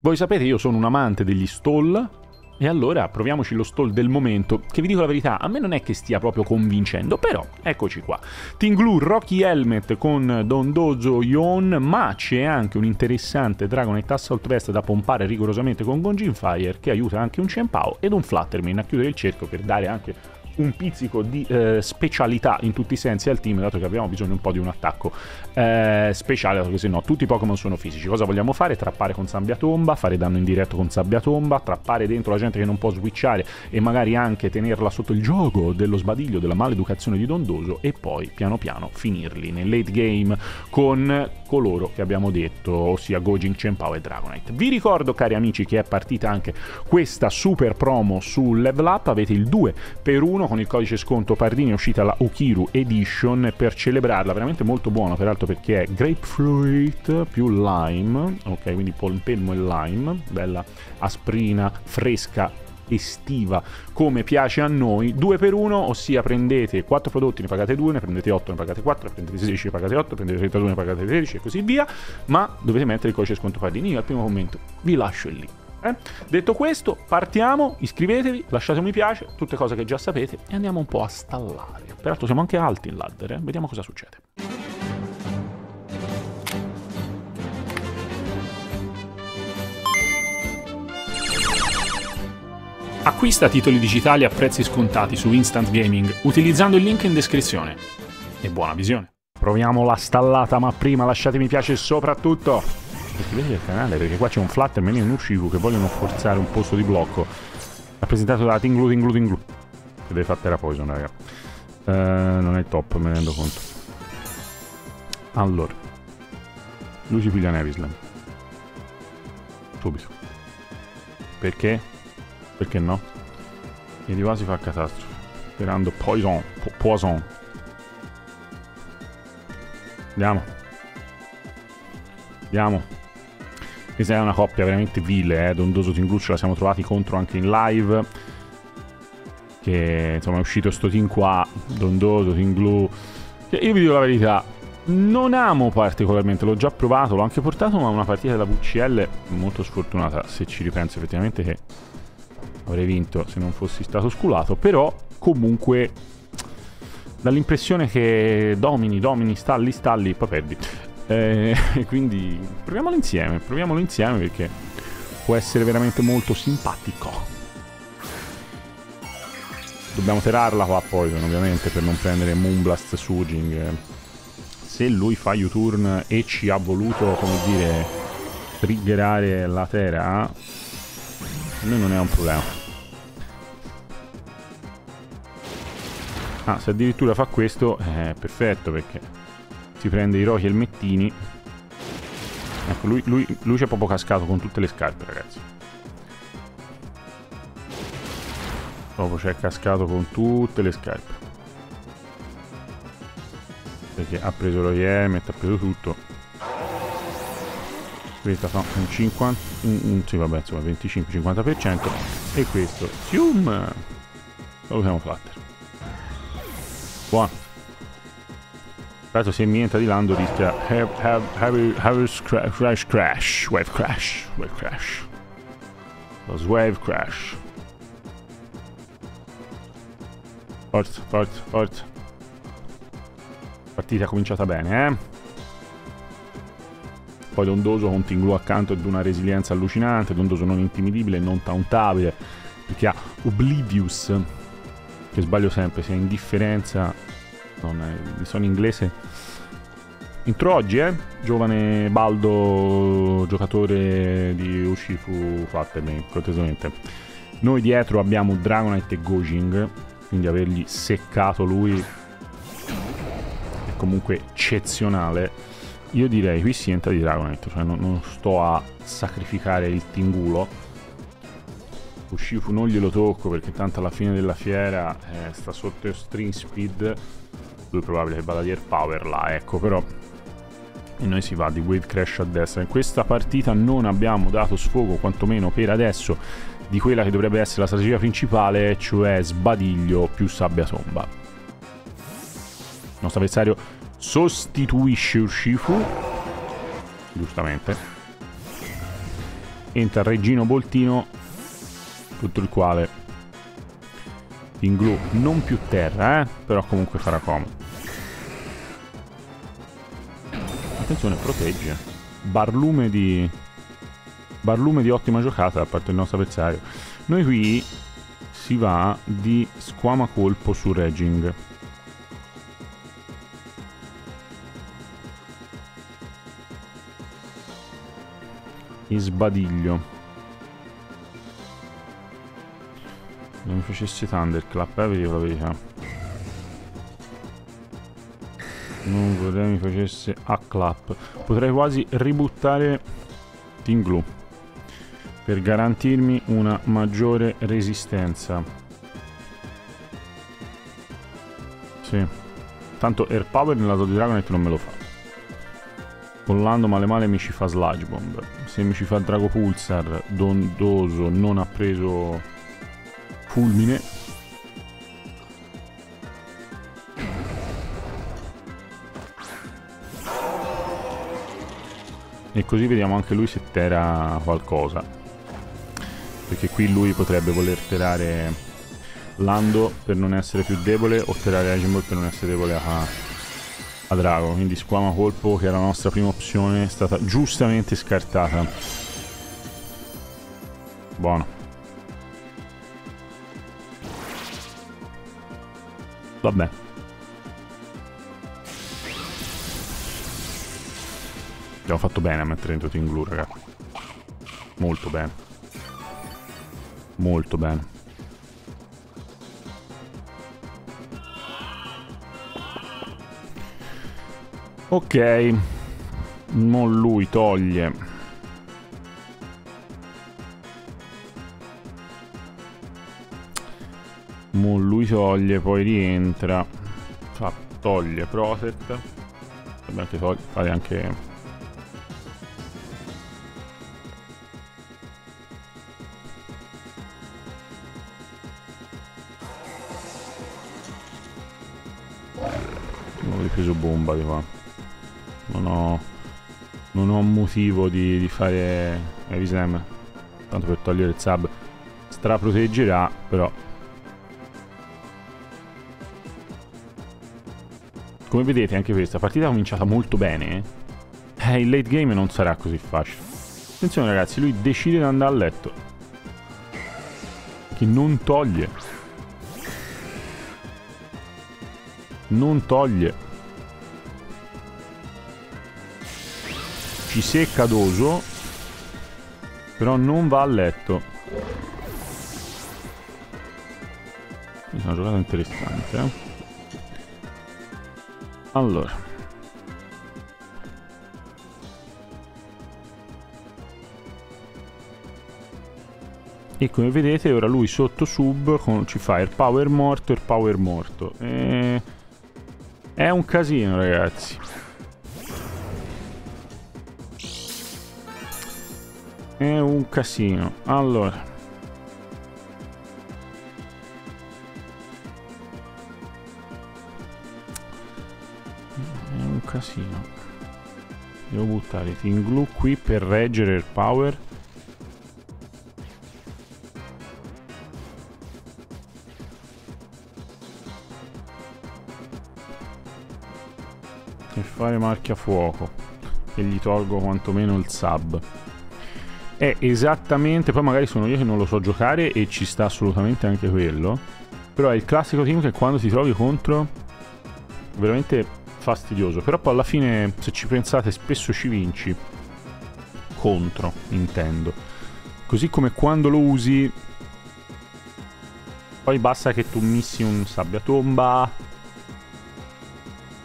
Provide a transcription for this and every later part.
Voi sapete, io sono un amante degli stall, e allora proviamoci lo stall del momento, che vi dico la verità, a me non è che stia proprio convincendo, però eccoci qua. Tinglu Rocky Helmet con Dondozo Yon, ma c'è anche un interessante Dragonite Assault Vest da pompare rigorosamente con Gonjin Fire, che aiuta anche un Chenpao ed un Flutterman a chiudere il cerchio per dare anche un pizzico di eh, specialità in tutti i sensi al team, dato che abbiamo bisogno un po' di un attacco eh, speciale, che se no tutti i Pokémon sono fisici. Cosa vogliamo fare? Trappare con Sabbia Tomba, fare danno in diretto con Sabbia Tomba, trappare dentro la gente che non può switchare e magari anche tenerla sotto il gioco dello sbadiglio, della maleducazione di Dondoso e poi piano piano finirli nel late game con coloro che abbiamo detto, ossia Gojin, Chenpao e Dragonite. Vi ricordo, cari amici, che è partita anche questa super promo su Level Up, avete il 2 per 1 con il codice sconto Pardini è uscita la Ukiru Edition per celebrarla, veramente molto buona peraltro perché è grapefruit più lime, ok quindi polpemmo e lime, bella asprina, fresca, estiva come piace a noi. 2 per 1 ossia prendete 4 prodotti ne pagate 2 ne prendete 8 ne pagate 4 ne prendete 16 ne pagate 8 prendete 32 ne pagate 13 e così via. Ma dovete mettere il codice sconto Pardini. Io al primo commento vi lascio il link eh? Detto questo, partiamo, iscrivetevi, lasciate un mi piace, tutte cose che già sapete e andiamo un po' a stallare. Peraltro siamo anche alti in ladder, eh? vediamo cosa succede. Acquista titoli digitali a prezzi scontati su Instant Gaming utilizzando il link in descrizione. E buona visione. Proviamo la stallata, ma prima lasciate mi piace soprattutto iscrivetevi al canale perché qua c'è un Flutterman e un Urshifu che vogliono forzare un posto di blocco. Rappresentato da Tinglu Tinglu Tinglu che deve fare Terra Poison raga. Uh, non è top me ne rendo conto. Allora lui si piglia Nevisland subito. Perché? perché no? e di qua si fa catastrofe sperando Poison po Poison. Andiamo andiamo questa è una coppia veramente vile, eh? Dondoso Tinglu ce la siamo trovati contro anche in live. Che insomma è uscito sto team qua, Dondoso, Tinglu. Io vi dico la verità, non amo particolarmente, l'ho già provato, l'ho anche portato, ma una partita della VCL molto sfortunata, se ci ripenso effettivamente che avrei vinto se non fossi stato sculato, però comunque dall'impressione che domini, domini, stalli, stalli, poi perdi. Eh, quindi proviamolo insieme, proviamolo insieme perché può essere veramente molto simpatico. Dobbiamo tirarla qua poi, ovviamente, per non prendere Moonblast Surging. Se lui fa U-turn e ci ha voluto, come dire, triggerare la Terra, noi non è un problema. Ah, se addirittura fa questo, è perfetto perché si prende i Rocky e il Mettini. Ecco, lui, lui, lui c'è proprio cascato con tutte le scarpe, ragazzi. Proprio c'è cascato con tutte le scarpe. Perché ha preso lo Yemet, ha preso tutto. Questa fa un 50... Un, un, sì, vabbè, insomma, 25-50%. E questo... Fium! Lo usiamo flatter. Buono. Tra se mi entra di lando rischia have, have crash crash? Wave crash wave crash. Lo wave crash. Forza forza forza partita cominciata bene eh. Poi Dondoso con Tinglu accanto ed una resilienza allucinante. Dondoso non intimidibile non tauntabile perché ha Oblivious che sbaglio sempre se è indifferenza non è, sono inglese Intro oggi, eh? Giovane baldo giocatore di Ushifu fatemi cortesemente. Noi dietro abbiamo Dragonite e Gojing, quindi avergli seccato lui è comunque eccezionale. Io direi qui si entra di Dragonite, cioè non, non sto a sacrificare il tingulo. Ushifu non glielo tocco perché tanto alla fine della fiera eh, sta sotto string speed. Lui probabile che vada di air power là, ecco, però e noi si va di Wave Crash a destra. In questa partita non abbiamo dato sfogo, quantomeno per adesso, di quella che dovrebbe essere la strategia principale, cioè sbadiglio più sabbia tomba. Il nostro avversario sostituisce Urshifu, giustamente. entra Regino Boltino, tutto il quale Inglu non più terra, eh? però comunque farà comodo. Attenzione, protegge. Barlume di... Barlume di ottima giocata da parte del nostro avversario. Noi qui si va di squama colpo su Reging. In sbadiglio. Non mi facesse Thunderclap, eh, vi dico la verità. Non vorrei mi facesse a clap. Potrei quasi ributtare Tinglu per garantirmi una maggiore resistenza. Sì. Tanto Air Power nel lato di Dragonet non me lo fa. Collando male male mi ci fa Sludge Bomb. Se mi ci fa Drago Pulsar, Dondoso non ha preso fulmine. E così vediamo anche lui se tera qualcosa. Perché qui lui potrebbe voler terare Lando per non essere più debole o terare Agenball per non essere debole a, a Drago. Quindi squama colpo, che era la nostra prima opzione, è stata giustamente scartata. Buono. Vabbè. Abbiamo fatto bene a mettere dentro Team Glue, ragazzi. Molto bene. Molto bene. Ok. Non lui toglie toglie, poi rientra. Fa, toglie Proset. Dobbiamo anche toglie, fare anche... Non ho ripreso bomba di qua. Non ho... Non ho motivo di, di fare Evisem. Tanto per togliere il sub. Straproteggerà, però Come vedete anche questa partita è cominciata molto bene. Eh, il late game non sarà così facile. Attenzione ragazzi, lui decide di andare a letto. Che non toglie. Non toglie. Ci secca Doso. Però non va a letto. Questa è una giocata interessante, eh. Allora. E come vedete ora lui sotto sub con, ci fa il power morto e il power morto. E... È un casino ragazzi. È un casino. Allora. Casino. Devo buttare Team Glue qui per reggere il power. E fare marchia fuoco. E gli tolgo quantomeno il sub. È esattamente, poi magari sono io che non lo so giocare e ci sta assolutamente anche quello. Però è il classico team che quando ti trovi contro veramente fastidioso. Però poi alla fine, se ci pensate, spesso ci vinci. Contro, intendo. Così come quando lo usi... Poi basta che tu missi un sabbiatomba.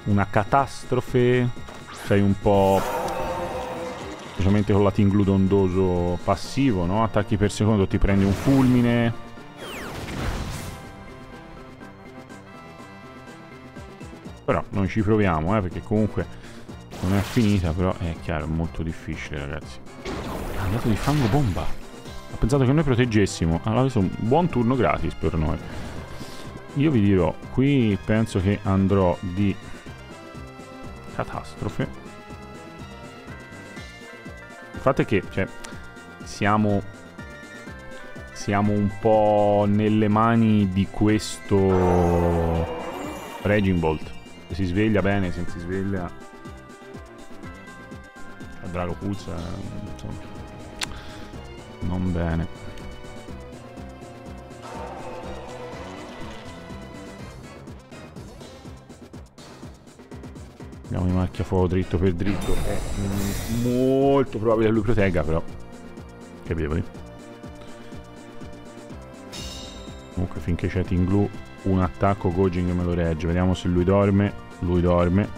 Una catastrofe. Sei un po'... Specialmente con la Tinglu dondoso passivo, no? Attacchi per secondo, ti prendi un fulmine Noi ci proviamo, eh, perché comunque non è finita, però è chiaro, è molto difficile, ragazzi. Ha andato di fango bomba. Ha pensato che noi proteggessimo. Ha avuto un buon turno gratis per noi. Io vi dirò, qui penso che andrò di catastrofe. Il fatto è che, cioè, siamo siamo un po' nelle mani di questo Raging Bolt. Si sveglia bene, se non si sveglia... Il drago puzza, insomma. Non bene. Andiamo in macchia fuoco dritto per dritto. È molto probabile che lui protegga, però. Capevoli. Comunque finché c'è Tinglu un attacco Gojing me lo regge. Vediamo se lui dorme. Lui dorme.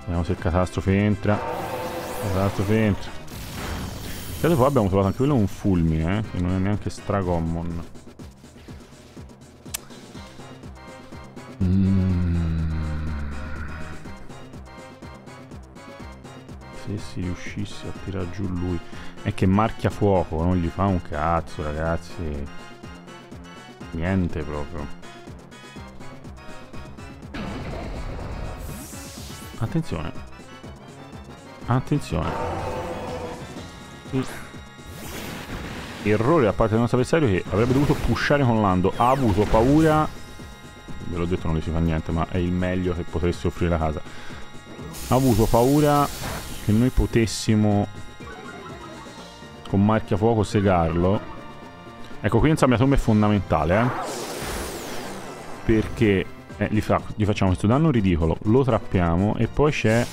Vediamo se il catastrofe entra. Catastrofe entra. E poi abbiamo trovato anche quello un fulmine, eh, che non è neanche stracommon. Mm. Se si riuscisse a tirare giù lui. È che marchia fuoco, non gli fa un cazzo, ragazzi. Niente proprio. Attenzione. Attenzione. Errore da parte del nostro avversario che avrebbe dovuto pushare con Lando. Ha avuto paura... Ve l'ho detto non gli si fa niente, ma è il meglio che potesse offrire la casa. Ha avuto paura che noi potessimo con marchia fuoco segarlo. Ecco, qui insomma tomba è fondamentale, eh. Perché eh, gli, fa, gli facciamo questo danno ridicolo, lo trappiamo e poi c'è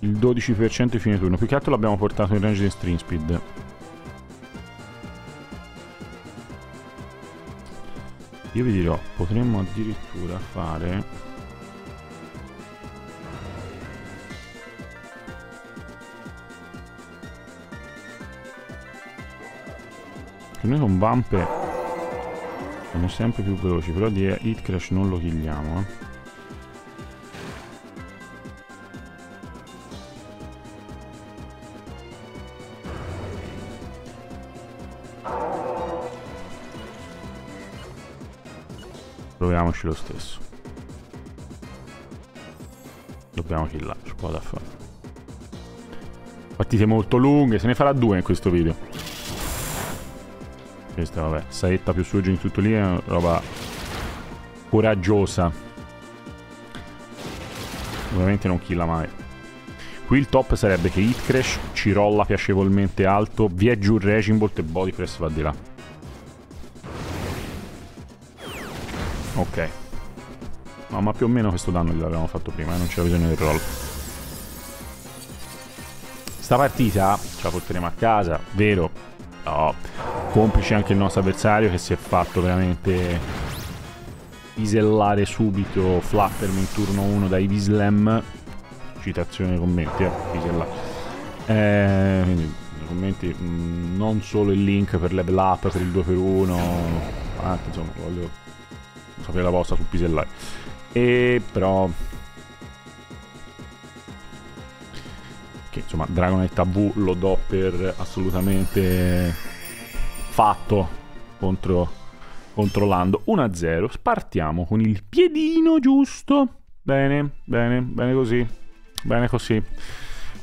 il 12% di fine turno. Più che altro l'abbiamo portato in range di stream speed. Io vi dirò, potremmo addirittura fare... Che noi con Vampe siamo sempre più veloci, però di Hit Crash non lo killiamo, eh. Proviamoci lo stesso. Dobbiamo killarci, po' da fare. Partite molto lunghe, se ne farà due in questo video. Questa, vabbè, saetta più surging tutto lì è una roba coraggiosa. Ovviamente non killa mai. Qui il top sarebbe che Hit Crash ci rolla piacevolmente alto, via giù Raging Bolt e Body Press va di là. Ok. No, ma più o meno questo danno l'avevamo fatto prima, eh? non c'era bisogno del roll. Sta partita ce la porteremo a casa, vero? No complice anche il nostro avversario che si è fatto veramente pisellare subito Flapperman in turno 1 da Ivy Slam citazione commenti eh, pisellare eh, quindi commenti mh, mm, non solo il link per level up per il 2x1 anche insomma voglio sapere la vostra su pisellare e però che insomma Dragonette AV lo do per assolutamente fatto contro, controllando 1-0. Partiamo con il piedino giusto. Bene, bene, bene così. Bene così.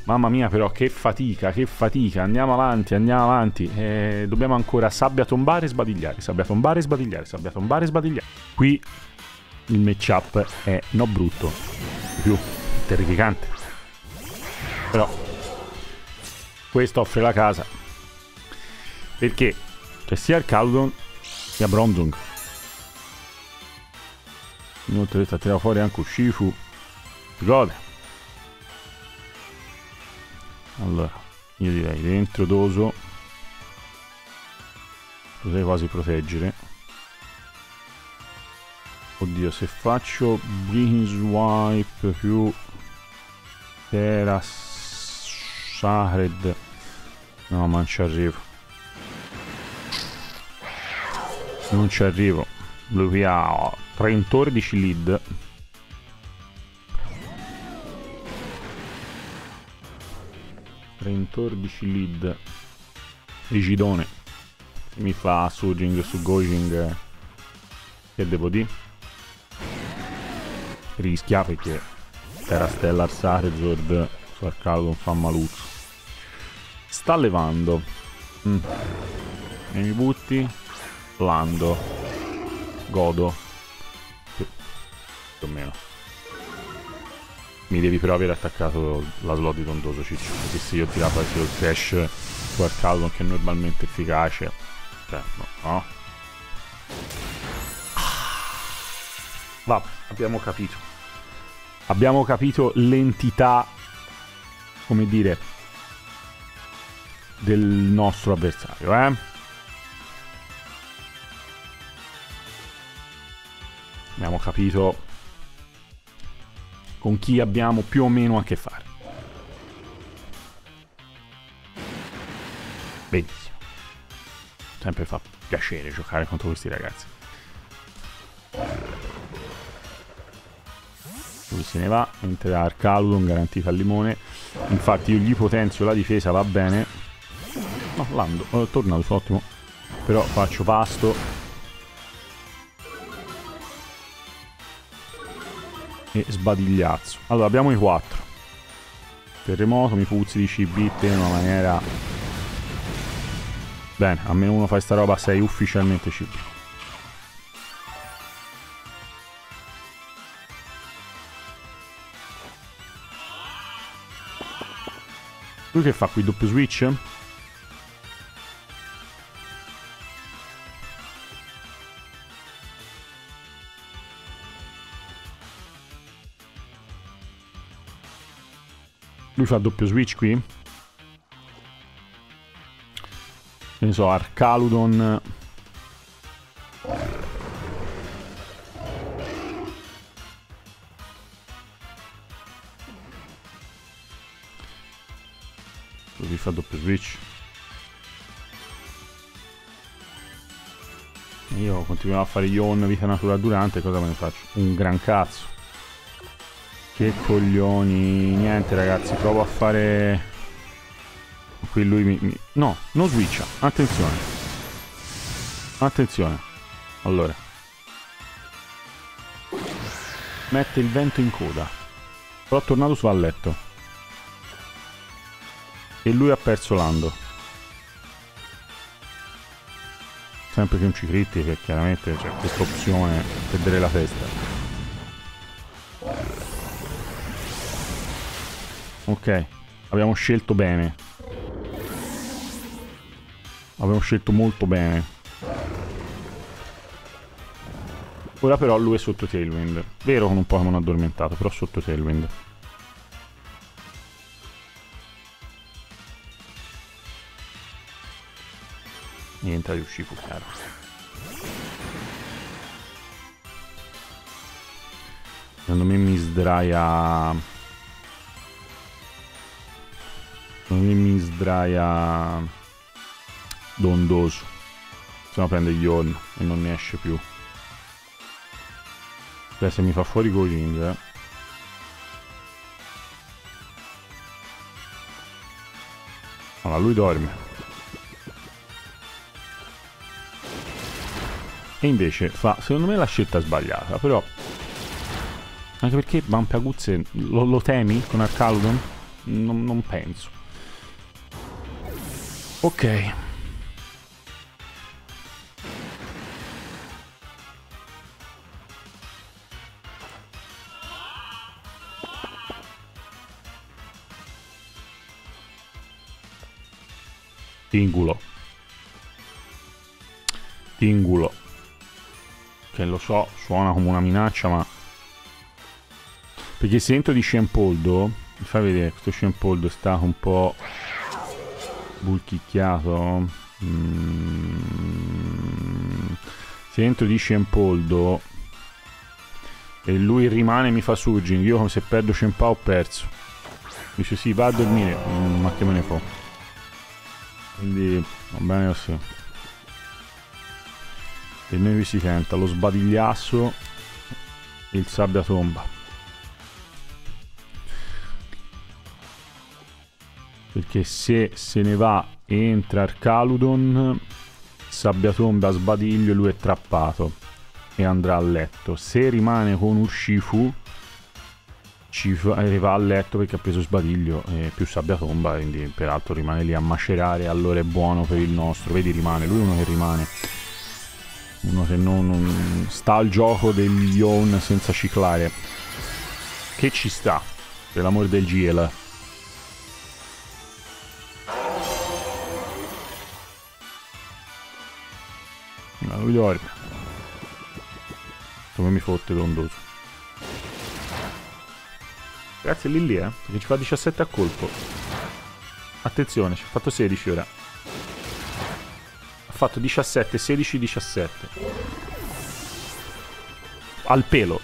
Mamma mia però che fatica, che fatica. Andiamo avanti, andiamo avanti. Eh, dobbiamo ancora sabbia tombare e sbadigliare. Sabbia tombare e sbadigliare. Sabbia tombare e sbadigliare. Qui il matchup è no brutto. Più terrificante. Però questo offre la casa. Perché c'è sia il Caldon che a Bronzong. Inoltre sta tirare fuori anche un Shifu. Si gode. Allora, io direi dentro doso. Potrei quasi proteggere. Oddio, se faccio Breaking Swipe più Terra Sacred. No, ma non ci arrivo. Non ci arrivo lui ha 14 lead Trentordici lead Rigidone mi fa Sujing su Gojing che devo dire rischia perché Terra Stellar Sarzord su Arcaludon fa maluzzo. Sta levando. Mm. E mi butti. Lando. Godo. Più o meno. Mi devi però aver attaccato la slot di Tondoso Ciccio. Perché se io ho tirato il crash su Arcaludon che è normalmente efficace. Cioè, no. no. Vabbè, abbiamo capito. Abbiamo capito l'entità, come dire, del nostro avversario, eh? Abbiamo capito con chi abbiamo più o meno a che fare. Benissimo. Sempre fa piacere giocare contro questi ragazzi. Lui se ne va, mentre Arcaludon garantito al limone. Infatti io gli potenzio la difesa, va bene. No, Lando, oh, tornato, ottimo. Però faccio pasto. E sbadigliazzo. Allora, abbiamo i quattro. Terremoto, mi puzzi di CB in una maniera... Bene, a meno uno fai sta roba, sei ufficialmente CB. Lui che fa qui doppio switch? Lui fa doppio switch qui? Che ne so, Arcaludon... Così fa doppio switch. Io continuerò a fare Ion vita natura durante, cosa me ne faccio? Un gran cazzo. Che coglioni. Niente ragazzi, provo a fare... Qui lui mi... mi... No, non switcha. Attenzione. Attenzione. Allora. Mette il vento in coda. Però tornato su a letto. E lui ha perso Lando. Sempre che non ci critti, che chiaramente c'è questa opzione perdere la testa. Ok, abbiamo scelto bene. Abbiamo scelto molto bene. Ora però lui è sotto Tailwind. Vero con un Pokémon addormentato, però sotto Tailwind. Niente a Yushifu, chiaro. Secondo me mi sdraia... Me mi sdraia... Dondoso. Se no prende Yon e non ne esce più. Cioè se mi fa fuori Goling, eh. Allora, lui dorme. E invece fa, secondo me, la scelta sbagliata, però... Anche perché Vampiaguzze lo, lo temi con Arcaludon? Non, non penso. Ok. Tingulo. Tingulo. Che lo so, suona come una minaccia, ma... Perché se entro di Sciempoldo... Mi fai vedere, questo Sciempoldo sta un po' bulchicchiato. Mm. Se entro di Sciempoldo e lui rimane e mi fa surging, io se perdo Sciempao ho perso. Dice sì, va a dormire, mm, ma che me ne fa? Quindi va bene così. E noi si senta lo sbadigliasso e il sabbia tomba. Perché se se ne va e entra Arcaludon, Sabbiatomba sbadiglio e lui è trappato e andrà a letto. Se rimane con Urshifu, ci va a letto perché ha preso sbadiglio e più sabbia tomba, quindi peraltro rimane lì a macerare, allora è buono per il nostro, vedi rimane, lui è uno che rimane, uno che non, non sta al gioco degli Yon senza ciclare, che ci sta, per l'amor del GL. Lui dorme. Come mi fotte Dondoso. Grazie Lilli, eh, perché ci fa 17 a colpo. Attenzione, ci ha fatto 16 ora. Ha fatto 17, 16, 17. Al pelo.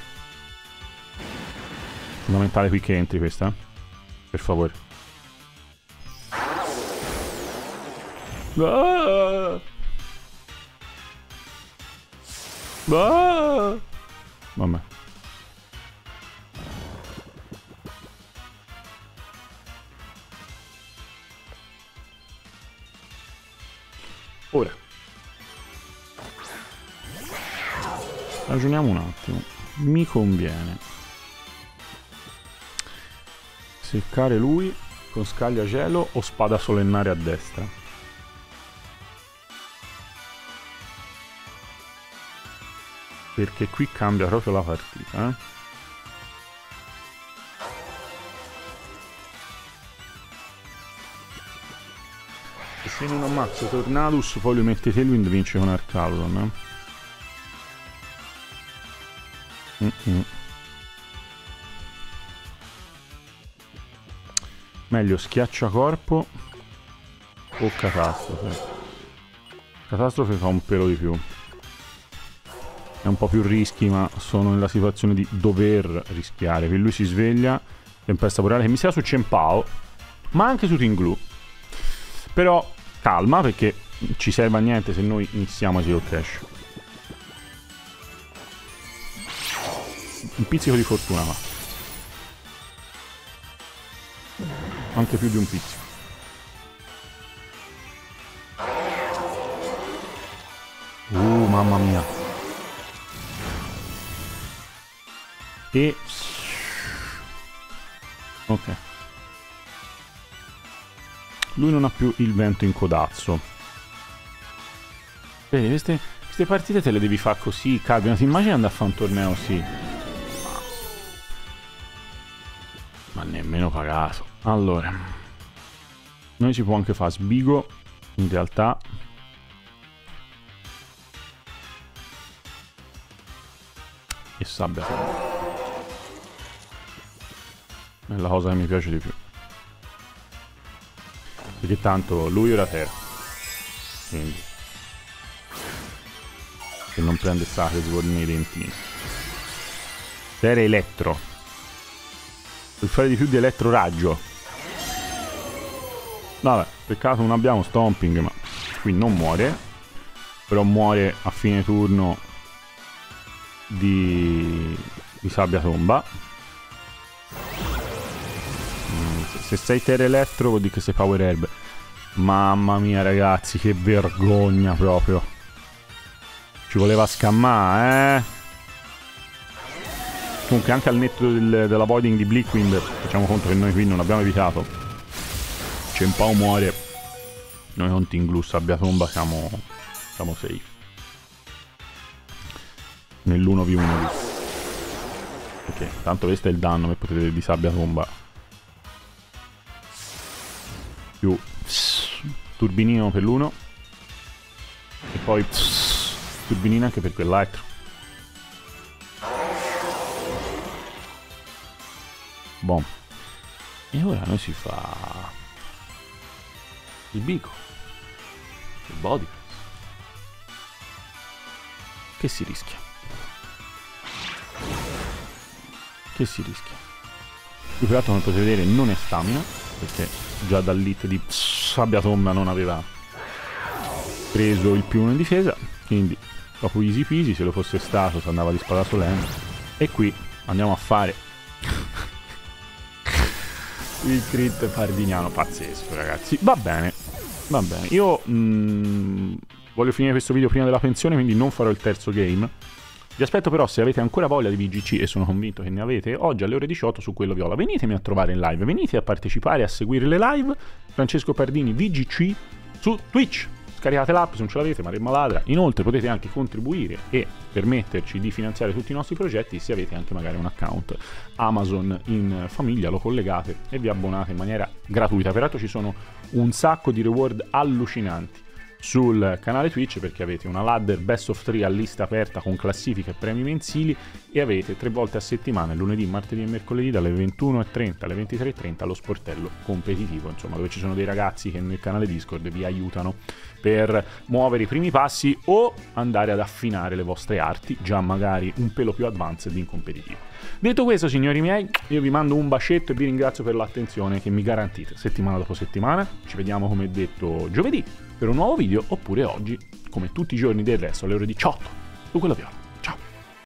Fondamentale qui che entri questa, eh? Per favore. Ah! Ah! Vabbè. Ora. Ragioniamo un attimo. Mi conviene seccare lui con scaglia gelo o spada solennare a destra. Perché qui cambia proprio la partita, eh? se non ammazzo Tornadus poi lui mette Tailwind vince con Arcalon eh? mm -mm. meglio schiacciacorpo o catastrofe catastrofe fa un pelo di più è un po' più rischi ma sono nella situazione di dover rischiare che lui si sveglia tempesta boreale che mi sia su Cempao ma anche su Tinglu però calma perché ci serve a niente se noi iniziamo Zero Crash. Un pizzico di fortuna va. Anche più di un pizzico. Uh, mamma mia. E... Ok. Lui non ha più il vento in codazzo. Vedi, queste, queste partite te le devi fare così, Calvino. Ti immagini andare a fare un torneo così? Ma nemmeno pagato. Allora. Noi si può anche fare sbigo, in realtà. E sabbia. È la cosa che mi piace di più. Perché tanto lui era terra. Quindi. Se non prende Sacred Sword nei dentini. Terra elettro. Per fare di più di elettro raggio. Vabbè, peccato non abbiamo stomping, ma qui non muore. Però muore a fine turno di, di sabbia tomba se sei Terra Elettro vuol dire che sei Power Herb. Mamma mia ragazzi, che vergogna proprio. Ci voleva scammare, eh? Comunque anche al netto del, della voiding di Blickwind facciamo conto che noi qui non abbiamo evitato. Cempao muore. Noi con Tinglu sabbia tomba siamo, siamo safe. Nell'1v1 Ok, tanto questo è il danno che potete di sabbia tomba più turbinino per l'uno e poi turbinina anche per quell'altro Bom. E ora noi si fa il bico, il body. Che si rischia? Che si rischia? Peraltro come potete vedere non è stamina, perché già dall'hit di sabbia tomba non aveva preso il più uno in difesa quindi dopo easy peasy se lo fosse stato si andava di spada solenne. E qui andiamo a fare il crit pardiniano pazzesco ragazzi. Va bene va bene. Io mh, mm, voglio finire questo video prima della pensione quindi non farò il terzo game Vi aspetto però se avete ancora voglia di VGC e sono convinto che ne avete oggi alle ore 18 su quello viola. Venitemi a trovare in live, venite a partecipare, a seguire le live. Francesco Pardini VGC su Twitch. Scaricate l'app se non ce l'avete, Maremma Ladra. Inoltre potete anche contribuire e permetterci di finanziare tutti i nostri progetti se avete anche magari un account Amazon in famiglia, lo collegate e vi abbonate in maniera gratuita. Peraltro ci sono un sacco di reward allucinanti sul canale Twitch perché avete una ladder best of 3 a lista aperta con classifiche e premi mensili e avete tre volte a settimana, lunedì, martedì e mercoledì dalle 21.30 alle 23.30 lo sportello competitivo, insomma dove ci sono dei ragazzi che nel canale Discord vi aiutano per muovere i primi passi o andare ad affinare le vostre arti già magari un pelo più advanced in competitivo. Detto questo, signori miei, io vi mando un bacetto e vi ringrazio per l'attenzione che mi garantite settimana dopo settimana. Ci vediamo come detto giovedì per un nuovo video oppure oggi, come tutti i giorni del resto, alle ore 18 su quello viola.